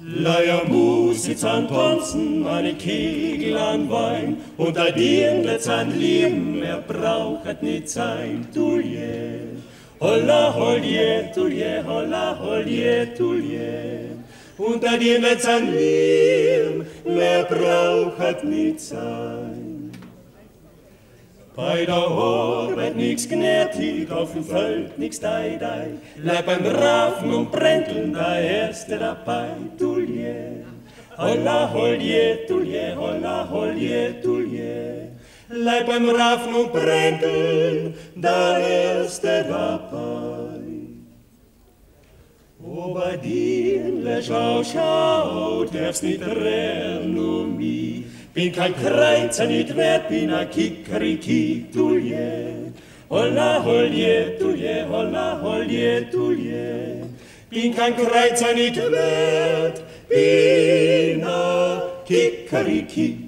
Leier Musik an Tanzen, meine Kegel an Wein, und da Dirnletz an Leben, er braucht nicht sein, du je. Holla, holje, je, holla, holje, je. Und da Dirnletz an Leben, er braucht nicht sein. Bei der Arbeit nix gnädig, auf dem Feld nix dei dei. Bleib beim Rafen und Brenteln, der Erste dabei, Tulje. Holla, holje, Tulje, holla, holje, Tulje. Bleib beim Rafen und Brenteln, der Erste dabei. O bei dir, schau, schau, darfst nicht rennen um mich. Bin kein Kreuzer nicht wert, bin a Kikriki, tulje. Holla, holje, tulje, holla, holje, tulje. Bin kein Kreuzer nicht wert, bin a Kikriki,